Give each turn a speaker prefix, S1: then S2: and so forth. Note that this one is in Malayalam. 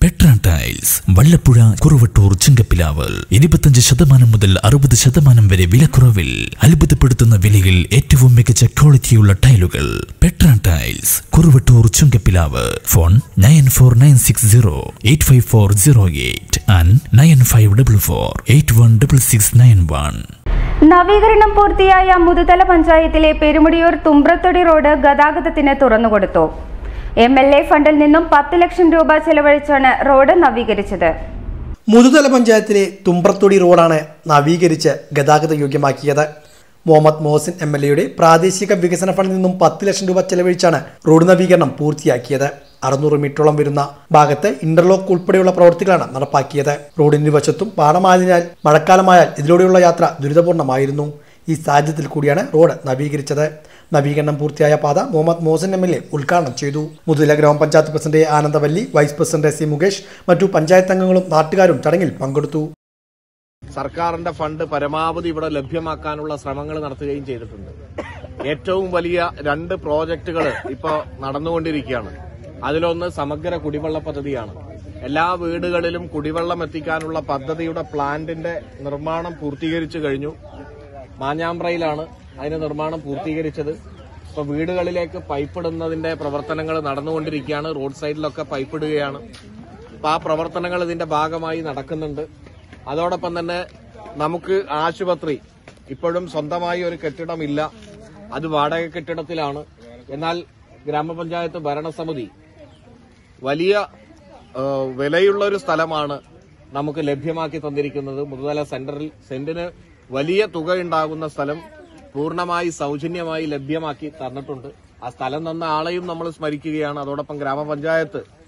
S1: പെട്ര ടൈൽസ് വല്ലപ്പുഴ കുറുവട്ടൂർ ചിങ്കപ്പിലാവ് ഇരുപത്തഞ്ച് ശതമാനം മുതൽ അറുപത് ശതമാനം വരെ വിലക്കുറവിൽ അത്ഭുതപ്പെടുത്തുന്ന വിലയിൽ ഏറ്റവും മികച്ച ക്വാളിറ്റിയുള്ള ടൈലുകൾ Petra tiles Kuruvattoor Chunkappilavu phone nine four nine six zero eight five four zero eight and nine five double four eight one double six nine one
S2: നവീകരണം പൂർത്തിയായ മുതുതല പഞ്ചായത്തിലെ പെരുമുടിയൂർ തുമ്പ്രത്തൊടി റോഡ് ഗതാഗതത്തിന് തുറന്നുകൊടുത്തു. എം എൽ എ ഫണ്ടിൽ നിന്നും പത്ത് ലക്ഷം രൂപ ചെലവഴിച്ചാണ് റോഡ് നവീകരിച്ചത്.
S3: മുതുതല പഞ്ചായത്തിലെ തുമ്പ്രത്തൊടി റോഡാണ് നവീകരിച്ച് ഗതാഗത യോഗ്യമാക്കിയത്. മുഹമ്മദ് മോഹസിൻ എം എൽ എയുടെ പ്രാദേശിക വികസന ഫണ്ടിൽ നിന്നും പത്ത് ലക്ഷം രൂപ ചെലവഴിച്ചാണ് റോഡ് നവീകരണം പൂർത്തിയാക്കിയത്. അറുന്നൂറ് മീറ്ററോളം വരുന്ന ഭാഗത്ത് ഇന്റർലോക്ക് ഉൾപ്പെടെയുള്ള പ്രവൃത്തികളാണ് നടപ്പാക്കിയത്. റോഡിന് വശത്തും പാടമായതിനാൽ മഴക്കാലമായാൽ ഇതിലൂടെയുള്ള യാത്ര ദുരിതപൂർണമായിരുന്നു. ഈ സാഹചര്യത്തിൽ കൂടിയാണ് റോഡ് നവീകരിച്ചത്. നവീകരണം പൂർത്തിയായ പാത Muhammad Mohan M L A ഉദ്ഘാടനം ചെയ്തു. മുതുല ഗ്രാമപഞ്ചായത്ത് president Anandavalli vice president C Mukesh മറ്റു പഞ്ചായത്ത് അംഗങ്ങളും നാട്ടുകാരും ചടങ്ങിൽ പങ്കെടുത്തു.
S4: സർക്കാരിന്റെ ഫണ്ട് പരമാവധി ഇവിടെ ലഭ്യമാക്കാനുള്ള ശ്രമങ്ങൾ നടത്തുകയും ചെയ്തിട്ടുണ്ട്. ഏറ്റവും വലിയ രണ്ട് പ്രോജക്റ്റുകൾ ഇപ്പോൾ നടന്നുകൊണ്ടിരിക്കുകയാണ്. അതിലൊന്ന് സമഗ്ര കുടിവെള്ള പദ്ധതിയാണ്. എല്ലാ വീടുകളിലും കുടിവെള്ളം എത്തിക്കാനുള്ള പദ്ധതിയുടെ പ്ലാന്റിന്റെ നിർമ്മാണം പൂർത്തീകരിച്ചു കഴിഞ്ഞു. മാഞ്ഞാമ്പ്രയിലാണ് അതിന്റെ നിർമ്മാണം പൂർത്തീകരിച്ചത്. ഇപ്പൊ വീടുകളിലേക്ക് പൈപ്പ് ഇടുന്നതിന്റെ പ്രവർത്തനങ്ങൾ നടന്നുകൊണ്ടിരിക്കുകയാണ്. റോഡ് സൈഡിലൊക്കെ പൈപ്പ് ഇടുകയാണ് അപ്പൊ ആ പ്രവർത്തനങ്ങൾ ഇതിന്റെ ഭാഗമായി നടക്കുന്നുണ്ട്. അതോടൊപ്പം തന്നെ നമുക്ക് ആശുപത്രി ഇപ്പോഴും സ്വന്തമായി ഒരു കെട്ടിടമില്ല. അത് വാടക കെട്ടിടത്തിലാണ്. എന്നാൽ ഗ്രാമപഞ്ചായത്ത് ഭരണസമിതി വലിയ വിലയുള്ള ഒരു സ്ഥലമാണ് നമുക്ക് ലഭ്യമാക്കി തന്നിരിക്കുന്നത്. മുതുതല സെന്ററിൽ സെന്റിന് വലിയ തുക ഉണ്ടാകുന്ന സ്ഥലം പൂർണമായി സൗജന്യമായി ലഭ്യമാക്കി തന്നിട്ടുണ്ട്. ആ സ്ഥലം തന്ന ആളെയും നമ്മൾ സ്മരിക്കുകയാണ്. അതോടൊപ്പം ഗ്രാമപഞ്ചായത്ത്